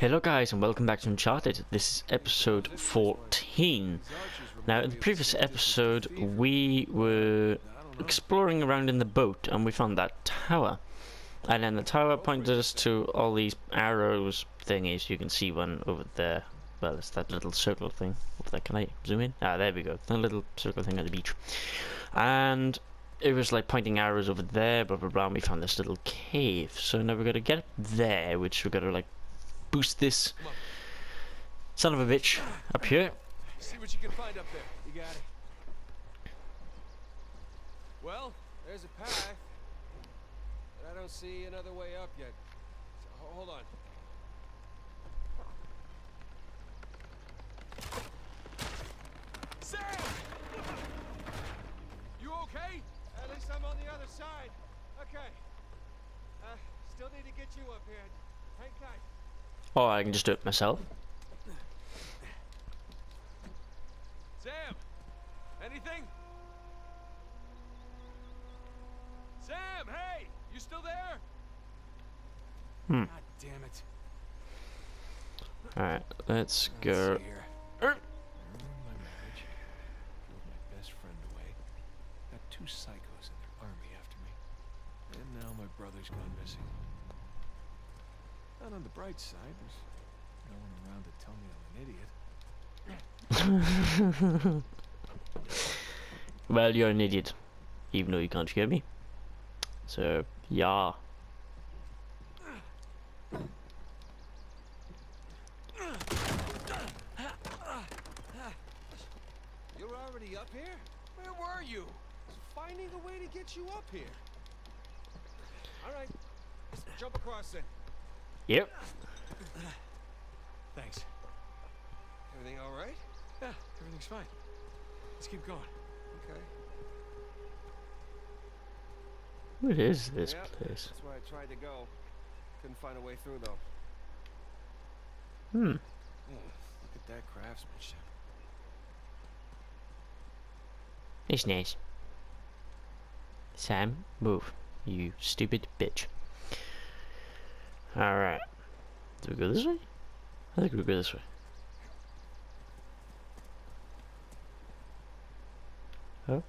Hello guys and welcome back to Uncharted. This is episode 14. Now in the previous episode we were exploring around in the boat and we found that tower. And then the tower pointed us to all these arrows thingies. You can see one over there. Well, it's that little circle thing. There. Can I zoom in? Ah, there we go. That little circle thing at the beach. And it was like pointing arrows over there, blah blah blah, and we found this little cave. So now we're gonna get up there, which we're gonna like boost this son of a bitch up here. See what you can find up there. You got it. Well, there's a path. But I don't see another way up yet. So, hold on. Sam! You okay? At least I'm on the other side. Okay. Uh, still need to get you up here. Hang tight. Or I can just do it myself. Sam! Anything? Sam, hey! You still there? Hmm. God damn it. Alright, let's Let's go. Er. Ruined my marriage. Killed my best friend away. Got two psychos in their army after me. And now my brother's gone missing. Not on the bright side, there's no one around to tell me I'm an idiot. Well, you're an idiot. Even though you can't hear me. So, yeah. You're already up here? Where were you? Finding a way to get you up here. All right, let's jump across then. Yep. Thanks. Everything all right? Yeah, everything's fine. Let's keep going. Okay. What is this Yep, place? That's where I tried to go. Couldn't find a way through though. Hmm. Look at that craftsmanship. It's nice. Sam, move. You stupid bitch. Alright. Do we go this way? I think we go this way. Oh.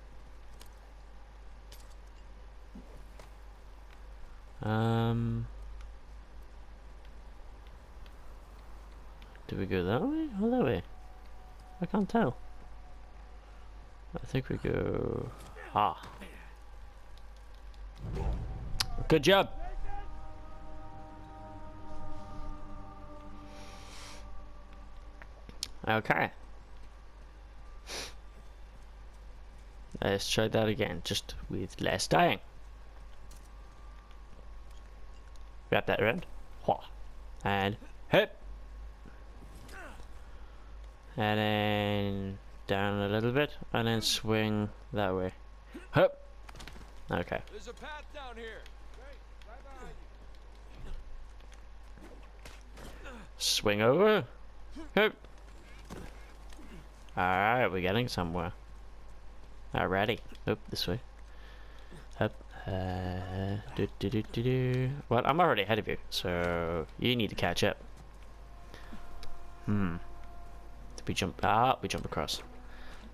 Um. Do we go that way or that way? I can't tell. I think we go. Ah. Good job. Okay. Let's try that again, just with less dying. Wrap that around. And hip. And then down a little bit, and then swing that way. Hup. Okay. There's a path down here. Great, right behind you. Swing over. Hup. Alright, we're getting somewhere. Alrighty. Up this way. Up. Uh, do, do, do, do, do. Well, I'm already ahead of you, so you need to catch up. Hmm. Did we jump? Ah, we jump across.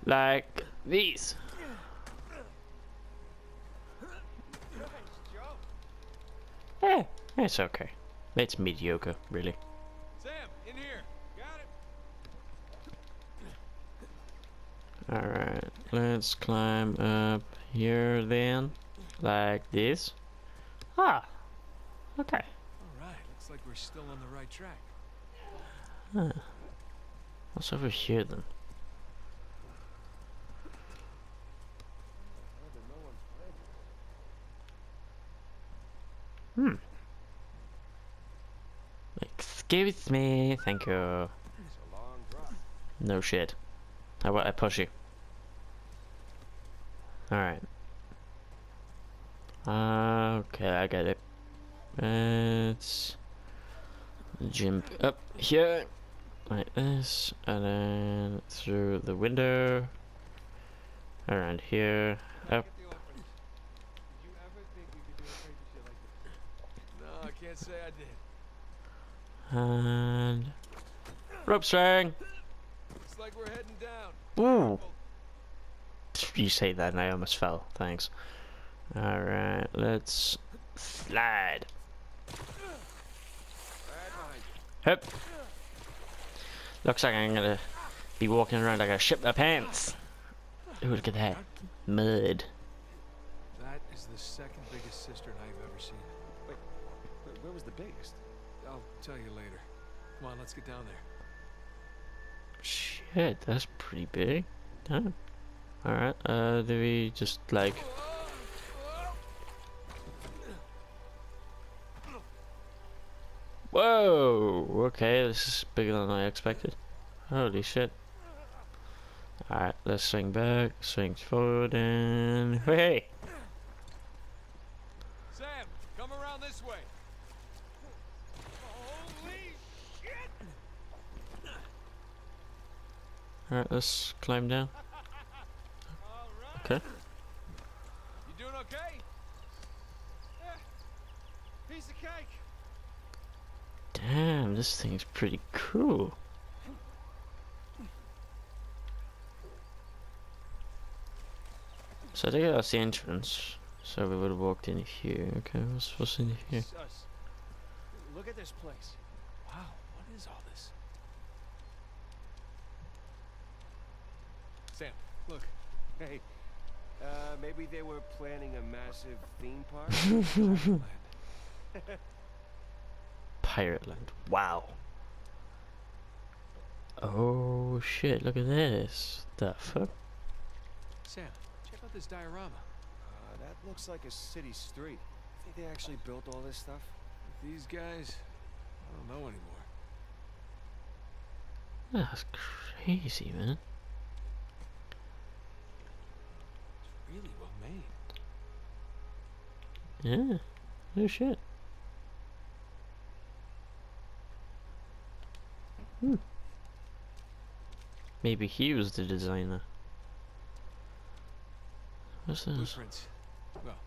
Like these. Eh, it's okay. It's mediocre, really. Sam, in here. Got it. Alright, let's climb up here then. Like this. Ah, okay. All right, looks like we're still on the right track. Huh. What's over here then? Hmm. Excuse me, thank you. It's a long drop. No shit. How about I push you? Alright. Okay, I get it. Let's jump up here like this, and then through the window, around here, up. Get the opening. Did you ever think we could do crazy shit like this? No, I can't say I did. And rope swing. Looks like we're heading down. Ooh. You say that and I almost fell. Thanks. Alright, let's slide. Right. Hup. Looks like I'm gonna be walking around like I shit my pants. Ooh, look at that. Mud. That is the second biggest cistern I've ever seen. Wait, where was the biggest? I'll tell you later. Come on, let's get down there. Shit, that's pretty big. Alright, uh, do we just like... Whoa! Okay, this is bigger than I expected. Holy shit. Alright, let's swing back, swing forward, and... Hey! Sam, come around this way. Holy shit! Alright, let's climb down. Okay. You doing okay? Yeah. Piece of cake. Damn, this thing's pretty cool. So I think that's the entrance. So we would have walked in here. Okay, what's, what's in here? Look at this place. Wow, what is all this? Sam, look. Hey, uh, maybe they were planning a massive theme park? Pirate Land. Wow. Oh shit, look at this. The fuck? Sam, check out this diorama. Uh, that looks like a city street. Think they actually built all this stuff? With these guys, I don't know anymore. That's crazy, man. It's really well made. Yeah. No shit. Hmm. Maybe he was the designer. What's this? Blueprints. Well,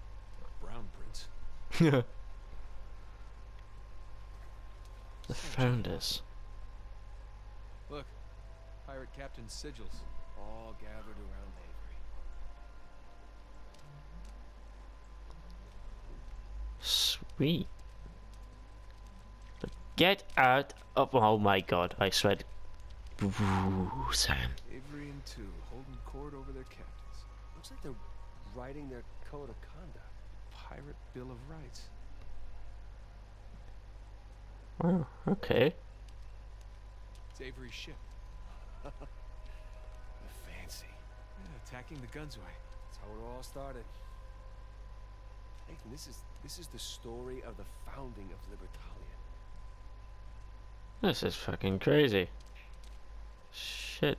brown prints. the founders. Look, pirate captain sigils. All gathered around Avery. Sweet. But get out of oh my god, I swear. to- Ooh, Sam. Avery and Tew holding court over their captains. Looks like they're writing their code of conduct. Pirate Bill of Rights. Wow, okay. It's Avery's ship. Fancy. Yeah, attacking the guns Gunsway. That's how it all started. Nathan, this is this is the story of the founding of Libertalia. This is fucking crazy. Shit.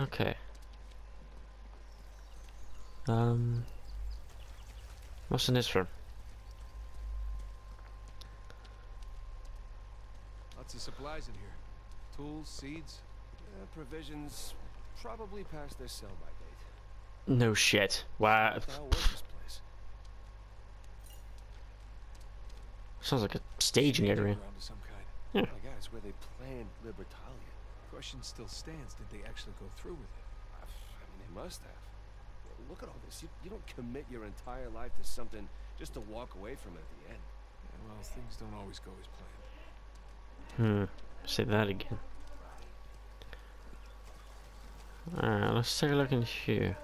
Okay. Um. What's in this room? Lots of supplies in here. Tools, seeds. Uh, provisions probably past their sell-by date. No shit. Wow. What the hell was this place? Sounds like a staging area. Ground of some kind. Yeah. My god, it's where they planned Libertalia. Question still stands. Did they actually go through with it? I I mean, they must have. Look at all this. You, you don't commit your entire life to something just to walk away from it at the end. Yeah, well, things don't always go as planned. Hmm. Say that again. Alright, let's take a look in here.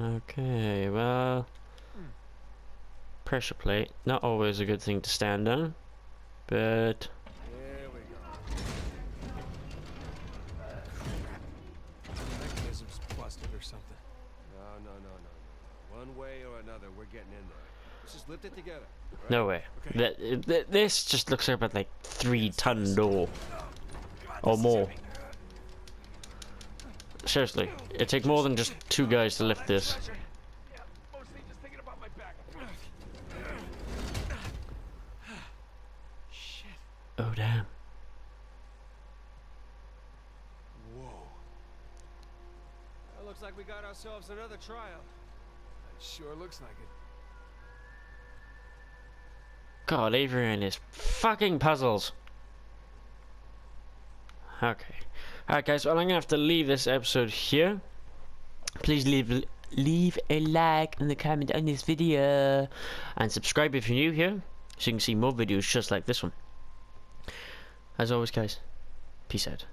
Okay, well... Pressure plate, not always a good thing to stand on, but... There we go. Mechanism's busted or something. No, no, no, no, no. One way or another, we're getting in there. Let's just lift it together. all No way. Okay. That, th this just looks like about like three ton door. Or more. Seriously, it takes more than just two guys to lift this. Mostly just thinking about my back. Shit. Oh damn. Whoa. Well, looks like we got ourselves another trial. That sure looks like it. God, Avery and his fucking puzzles. Okay. Alright guys, well I'm gonna have to leave this episode here. Please leave leave a like and a comment on this video. And subscribe if you're new here. So you can see more videos just like this one. As always guys, peace out.